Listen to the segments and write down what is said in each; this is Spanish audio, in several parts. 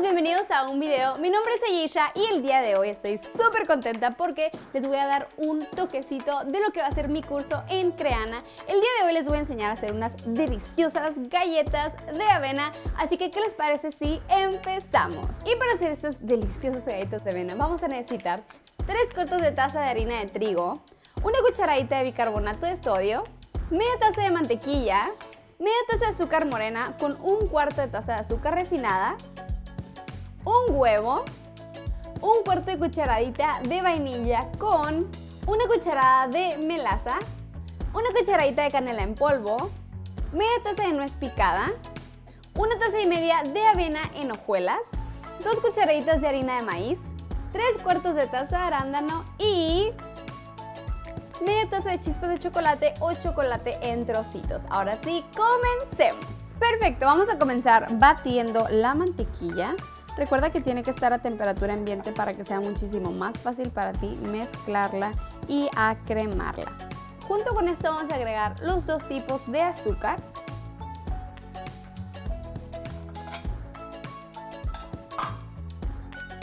bienvenidos a un video. Mi nombre es Ayesha y el día de hoy estoy súper contenta porque les voy a dar un toquecito de lo que va a ser mi curso en Creana. El día de hoy les voy a enseñar a hacer unas deliciosas galletas de avena, así que ¿qué les parece si empezamos? Y para hacer estas deliciosas galletas de avena vamos a necesitar 3 cuartos de taza de harina de trigo, una cucharadita de bicarbonato de sodio, media taza de mantequilla, media taza de azúcar morena con un cuarto de taza de azúcar refinada, un huevo, un cuarto de cucharadita de vainilla con una cucharada de melaza, una cucharadita de canela en polvo, media taza de nuez picada, una taza y media de avena en hojuelas, dos cucharaditas de harina de maíz, tres cuartos de taza de arándano y media taza de chispas de chocolate o chocolate en trocitos. Ahora sí, comencemos. Perfecto, vamos a comenzar batiendo la mantequilla. Recuerda que tiene que estar a temperatura ambiente para que sea muchísimo más fácil para ti mezclarla y acremarla. Junto con esto vamos a agregar los dos tipos de azúcar.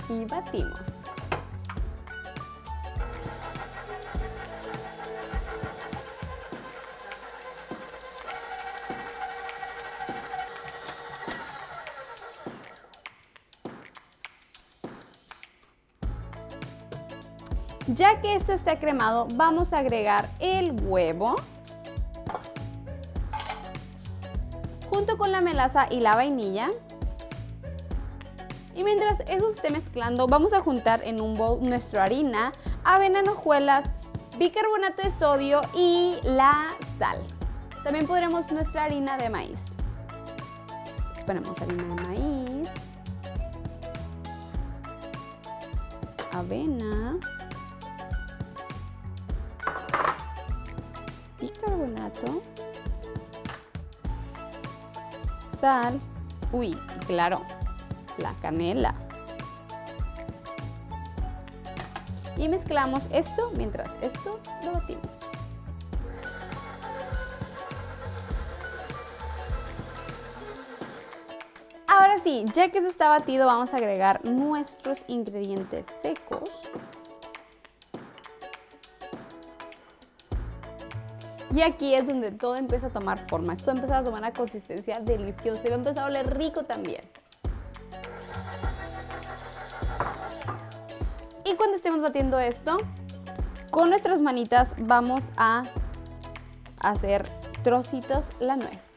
Y batimos. Ya que esto está cremado, vamos a agregar el huevo junto con la melaza y la vainilla. Y mientras eso se esté mezclando, vamos a juntar en un bowl nuestra harina, avena en hojuelas, bicarbonato de sodio y la sal. También podremos nuestra harina de maíz. Ponemos harina de maíz, avena, bicarbonato, sal, uy, claro, la canela. Y mezclamos esto mientras esto lo batimos. Ahora sí, ya que eso está batido, vamos a agregar nuestros ingredientes secos. Y aquí es donde todo empieza a tomar forma. Esto empieza a tomar una consistencia deliciosa y va a empezar a oler rico también. Y cuando estemos batiendo esto, con nuestras manitas vamos a hacer trocitos la nuez.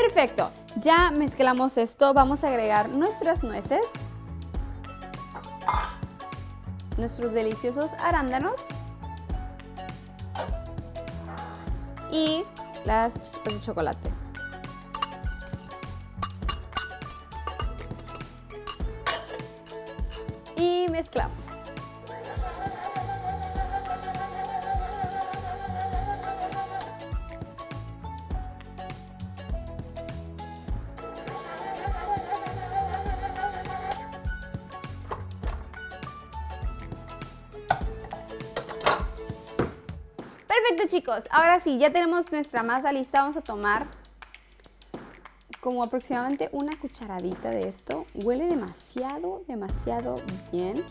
Perfecto, ya mezclamos esto, vamos a agregar nuestras nueces, nuestros deliciosos arándanos y las chispas de chocolate. Y mezclamos. Chicos, ahora sí, ya tenemos nuestra masa lista, vamos a tomar como aproximadamente una cucharadita de esto. Huele demasiado, demasiado bien.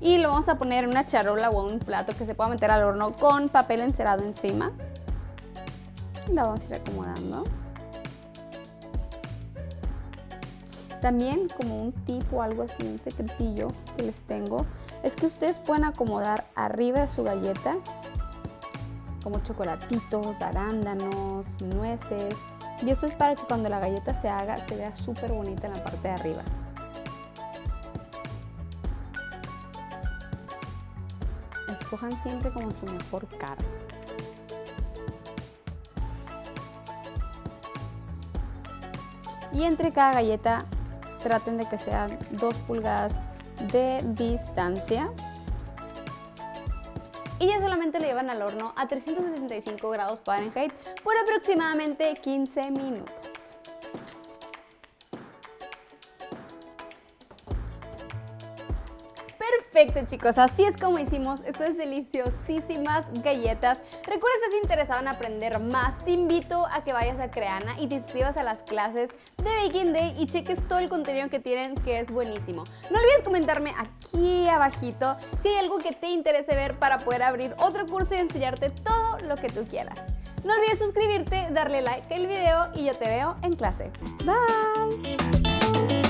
Y lo vamos a poner en una charola o un plato que se pueda meter al horno con papel encerado encima. La vamos a ir acomodando. También como un tipo, algo así, un secretillo que les tengo, es que ustedes pueden acomodar arriba de su galleta como chocolatitos, arándanos, nueces. Y esto es para que cuando la galleta se haga se vea súper bonita en la parte de arriba. Escojan siempre como su mejor cara. Y entre cada galleta traten de que sean 2 pulgadas de distancia y ya solamente lo llevan al horno a 375 grados Fahrenheit por aproximadamente 15 minutos. Perfecto chicos, así es como hicimos estas deliciosísimas galletas. Recuerda si estás interesado en aprender más, te invito a que vayas a Creana y te inscribas a las clases de Baking Day y cheques todo el contenido que tienen que es buenísimo. No olvides comentarme aquí abajito si hay algo que te interese ver para poder abrir otro curso y enseñarte todo lo que tú quieras. No olvides suscribirte, darle like al video y yo te veo en clase. Bye.